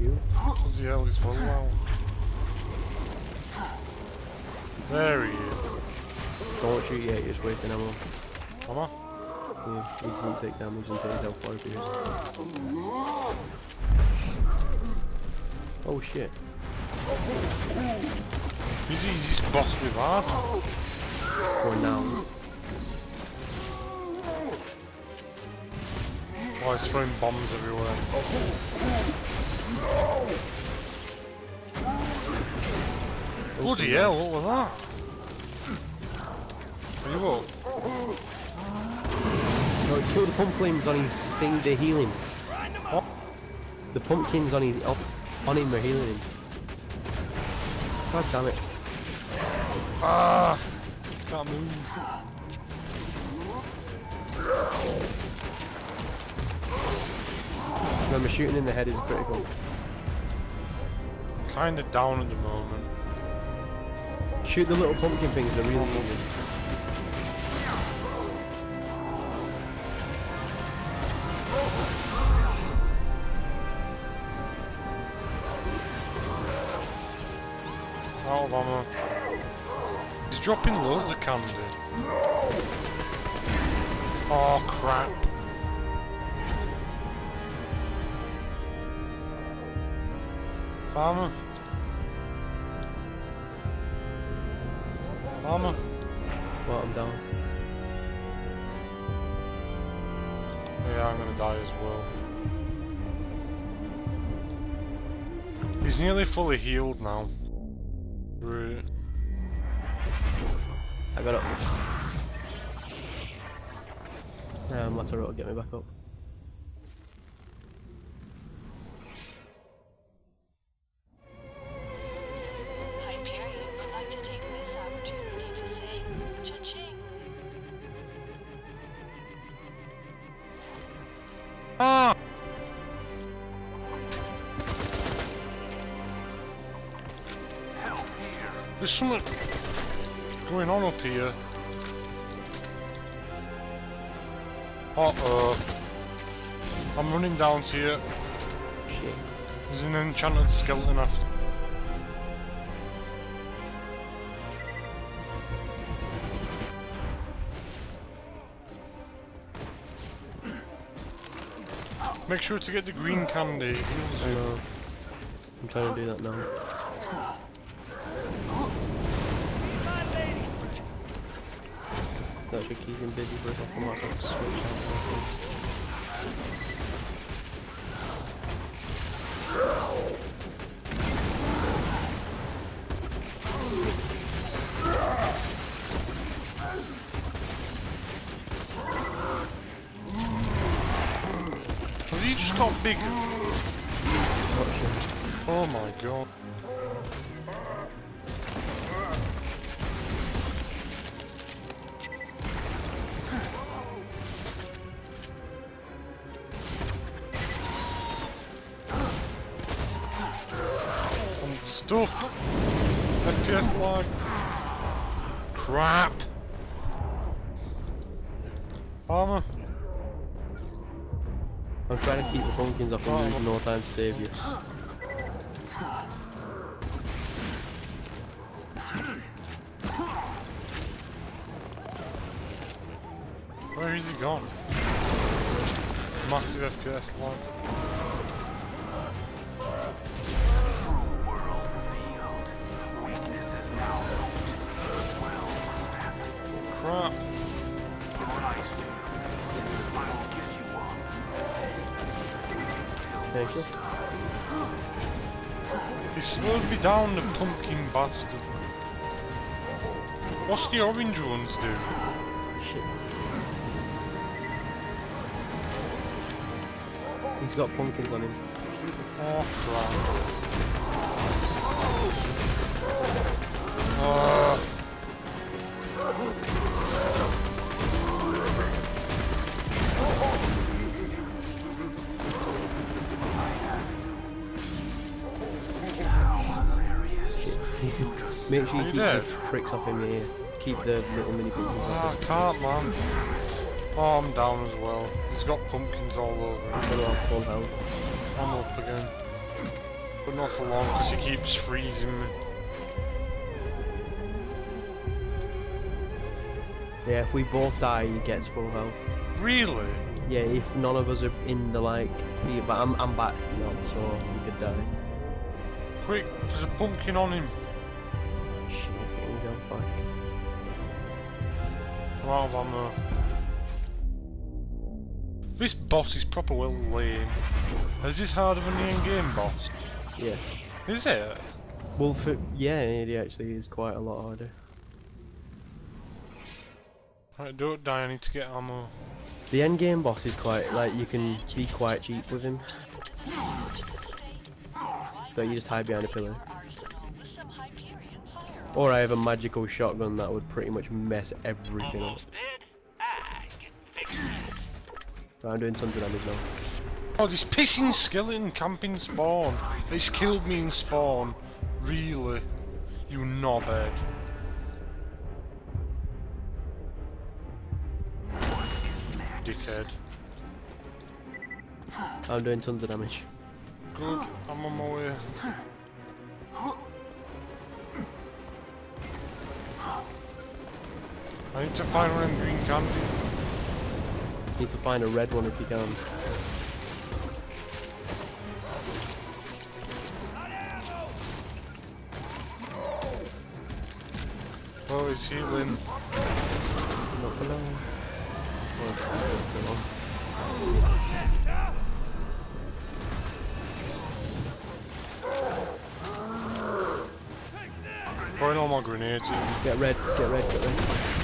You? Bloody hell, it's well now. There he is. Don't shoot yet, you're just wasting ammo. Am I? Yeah, he doesn't take damage until he's health bar appears. Oh shit. He's the easiest boss we've had. For now. Oh, he's throwing bombs everywhere. Bloody hell, what was that? Are you up? No, he killed the pumpkins on his thing, they're healing. What? The pumpkins on, his, on him are healing him. God damn it. Ah! Can't move. Remember, shooting in the head is critical. Kinda down at the moment. Shoot the little pumpkin things, they're really easy. Out of. He's dropping loads of candy. Oh crap. Farmer. Well, I'm down. Yeah, I'm gonna die as well. He's nearly fully healed now. Right. I got up. Um, Lataro will get me back up. There's something going on up here. Uh oh. I'm running down to you. Shit. There's an enchanted skeleton after. Make sure to get the green candy. I'm trying to do that now. That should keep him busy for a. I switch out my things. Has he just got bigger? Oh my god. Stuck. FPS lag. Crap. Armor. I'm trying to keep the pumpkins off and lose no time to save you. Where is he gone? Massive FPS lag. Build Thank you. He slowed me down, the pumpkin bastard. What's the orange ones do? Shit. He's got pumpkins on him. Oh crap. Uh, Make sure you You keep the pricks off him here. Keep the little mini pumpkins ah, off I him. can't man. Oh, I'm down as well. He's got pumpkins all over him. I'm full health. I'm up again. But not for long, because he keeps freezing me. Yeah, if we both die, he gets full health. Really? Yeah, if none of us are in the like field, but I'm I'm back now, so he could die. Quick, there's a pumpkin on him. Shit, he's getting his health back. I'm out of ammo. This boss is proper well lame. Is this harder than the end-game boss? Yeah. Is it? Well, for yeah, it actually is quite a lot harder. Right, don't die, I need to get ammo. The end game boss is quite like you can be quite cheap with him. So you just hide behind a pillar. Arsenal with some Hyperion firearms. Or I have a magical shotgun that would pretty much mess everything up. Dead? I can fix it. I'm doing tons of damage now. Oh, this pissing skeleton camping spawn. It's killed me in spawn. Really? You knobhead. What is? Dickhead. I'm doing tons of damage. Good, I'm on my way. I need to find one them green candy. Need to find a red one if you can. Oh, he's healing. Not for. Oh, long. Throwing all my grenades in. Get red, get red, get red.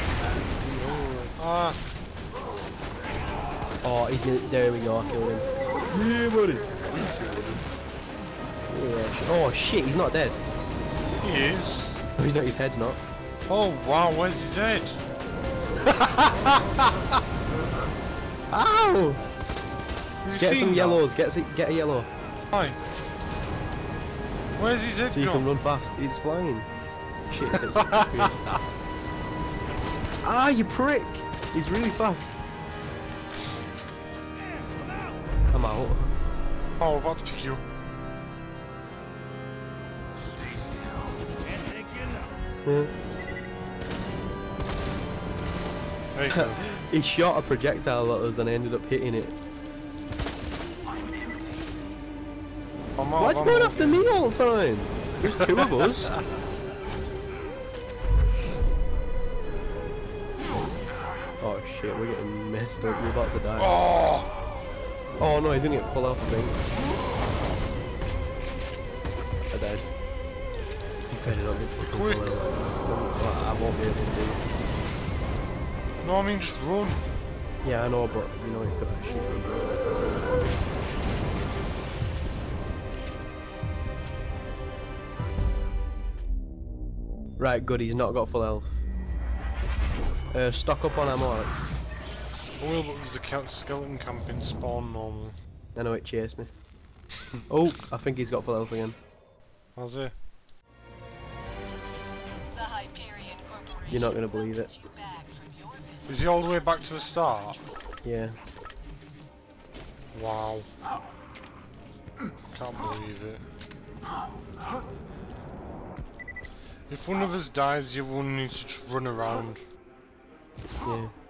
Ah, Oh, he's nearly, there we go, I killed him. Yeah, buddy. Yeah, oh shit, he's not dead. he is. Oh, he's not, his head's not. Oh wow, where's his head? Ow! Have Get some that? yellows, get, get a yellow. Why? Where's his head So you can gone? run fast. He's flying. Shit, it's it's weird. Ah, you prick! He's really fast. I'm out. Oh, I'm about to pick you. Stay still. Yeah. There you go. He shot a projectile at us and I ended up hitting it. I'm empty. I'm out Why's of going after me all the time? There's two of us. Oh shit, we're getting messed up. We're about to die. Oh! Oh no, he's gonna get full health, I think. I died. You better not get fucking Quick. full health. I won't be able to. No, I mean just run. Yeah, I know, but you know he's got that shit. Right, good, he's not got full health. Uh, stock up on ammo. Alex. I will, but there's a cat skeleton camping spawn normally. I know it chased me. oh, I think he's got full health again. Has he? The You're not gonna believe it. Is wants you back from your visit. Is he all the way back to the start? Yeah. Wow. Can't believe it. If one of us dies, the other one needs to just run around. Yeah.